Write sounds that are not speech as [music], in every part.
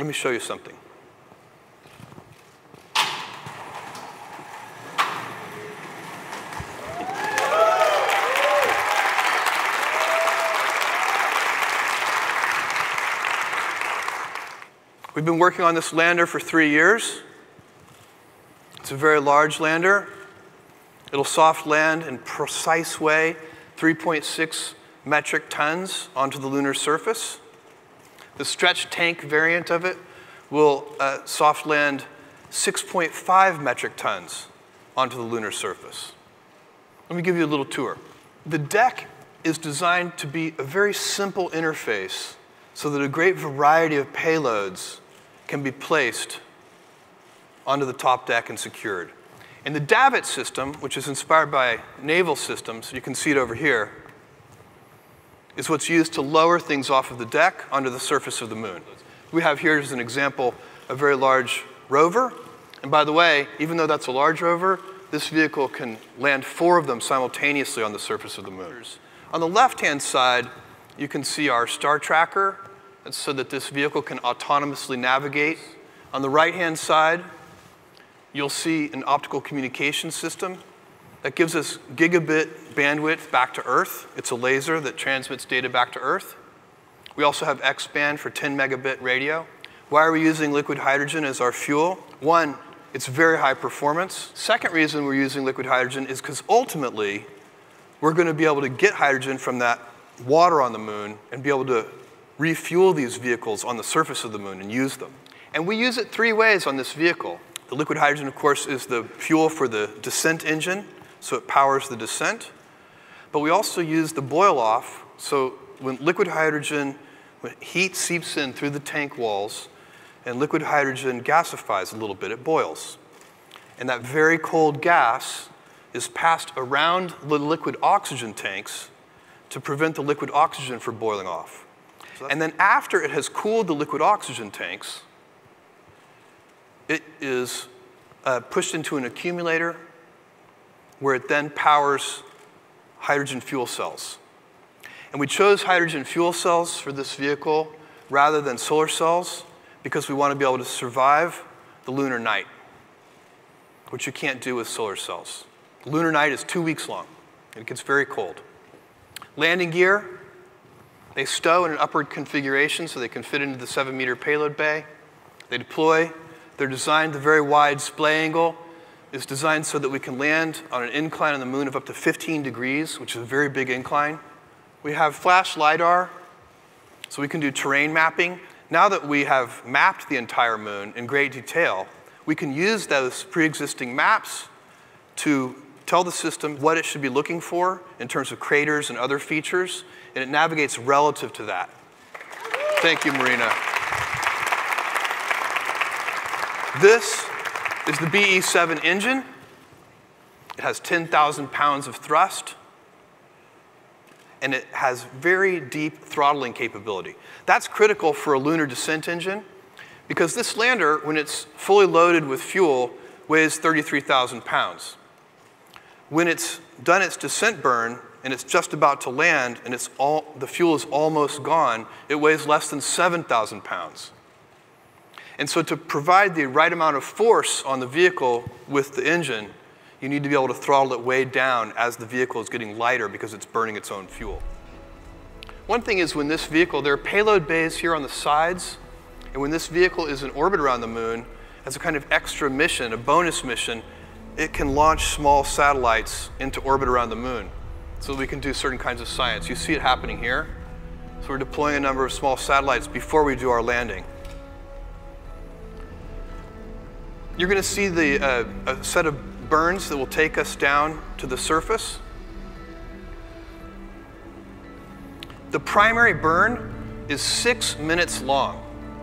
Let me show you something. We've been working on this lander for three years. It's a very large lander. It'll soft land in precise way 3.6 metric tons onto the lunar surface. The stretch tank variant of it will uh, soft land 6.5 metric tons onto the lunar surface. Let me give you a little tour. The deck is designed to be a very simple interface so that a great variety of payloads can be placed onto the top deck and secured. And the davit system, which is inspired by naval systems, you can see it over here, is what's used to lower things off of the deck onto the surface of the moon. We have here as an example a very large rover. And by the way, even though that's a large rover, this vehicle can land four of them simultaneously on the surface of the moon. On the left-hand side, you can see our star tracker so that this vehicle can autonomously navigate. On the right-hand side, you'll see an optical communication system that gives us gigabit bandwidth back to Earth. It's a laser that transmits data back to Earth. We also have X-band for 10 megabit radio. Why are we using liquid hydrogen as our fuel? One, it's very high performance. Second reason we're using liquid hydrogen is because ultimately, we're going to be able to get hydrogen from that water on the moon and be able to refuel these vehicles on the surface of the moon and use them. And we use it three ways on this vehicle. The liquid hydrogen, of course, is the fuel for the descent engine, so it powers the descent. But we also use the boil off, so when liquid hydrogen, when heat seeps in through the tank walls, and liquid hydrogen gasifies a little bit, it boils. And that very cold gas is passed around the liquid oxygen tanks to prevent the liquid oxygen from boiling off. And then after it has cooled the liquid oxygen tanks, it is uh, pushed into an accumulator where it then powers hydrogen fuel cells. And we chose hydrogen fuel cells for this vehicle rather than solar cells because we want to be able to survive the lunar night, which you can't do with solar cells. Lunar night is two weeks long. And it gets very cold. Landing gear, they stow in an upward configuration so they can fit into the seven meter payload bay. They deploy. They're designed, the very wide splay angle is designed so that we can land on an incline on the moon of up to 15 degrees, which is a very big incline. We have flash LiDAR, so we can do terrain mapping. Now that we have mapped the entire moon in great detail, we can use those pre-existing maps to tell the system what it should be looking for in terms of craters and other features, and it navigates relative to that. Thank you, Marina. This is the BE7 engine. It has 10,000 pounds of thrust, and it has very deep throttling capability. That's critical for a lunar descent engine because this lander, when it's fully loaded with fuel, weighs 33,000 pounds. When it's done its descent burn, and it's just about to land and it's all, the fuel is almost gone, it weighs less than 7,000 pounds. And so to provide the right amount of force on the vehicle with the engine, you need to be able to throttle it way down as the vehicle is getting lighter because it's burning its own fuel. One thing is when this vehicle, there are payload bays here on the sides, and when this vehicle is in orbit around the moon, as a kind of extra mission, a bonus mission, it can launch small satellites into orbit around the moon so we can do certain kinds of science. You see it happening here. So we're deploying a number of small satellites before we do our landing. You're going to see the, uh, a set of burns that will take us down to the surface. The primary burn is six minutes long.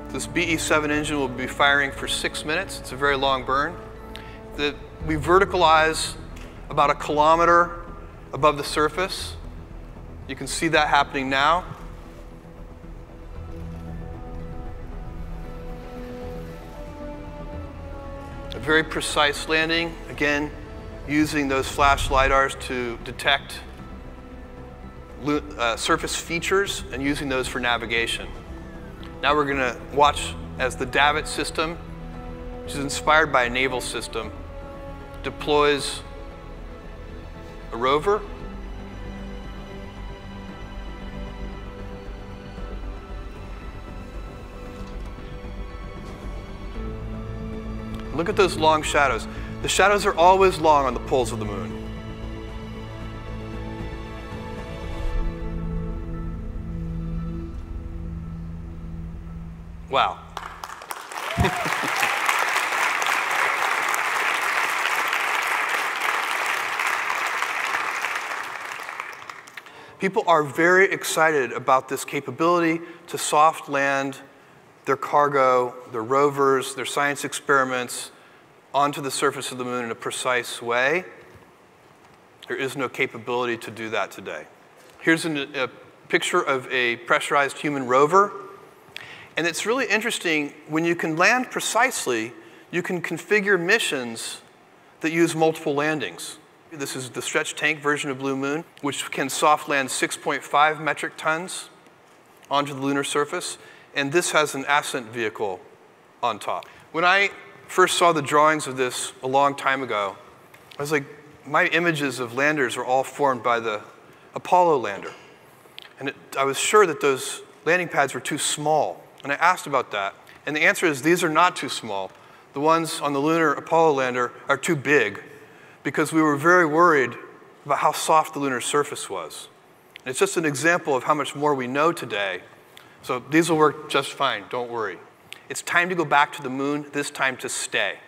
This BE7 engine will be firing for six minutes. It's a very long burn. The, we verticalize about a kilometer above the surface. You can see that happening now. A very precise landing, again, using those flash LiDARs to detect uh, surface features and using those for navigation. Now we're going to watch as the Davit system, which is inspired by a naval system, deploys a rover. Look at those long shadows. The shadows are always long on the poles of the moon. Wow. [laughs] People are very excited about this capability to soft land their cargo, their rovers, their science experiments onto the surface of the moon in a precise way. There is no capability to do that today. Here's an, a picture of a pressurized human rover. And it's really interesting when you can land precisely, you can configure missions that use multiple landings. This is the stretch tank version of Blue Moon, which can soft land 6.5 metric tons onto the lunar surface. And this has an ascent vehicle on top. When I first saw the drawings of this a long time ago, I was like, my images of landers are all formed by the Apollo lander. And it, I was sure that those landing pads were too small. And I asked about that. And the answer is these are not too small. The ones on the lunar Apollo lander are too big because we were very worried about how soft the lunar surface was. And it's just an example of how much more we know today. So these will work just fine, don't worry. It's time to go back to the moon, this time to stay.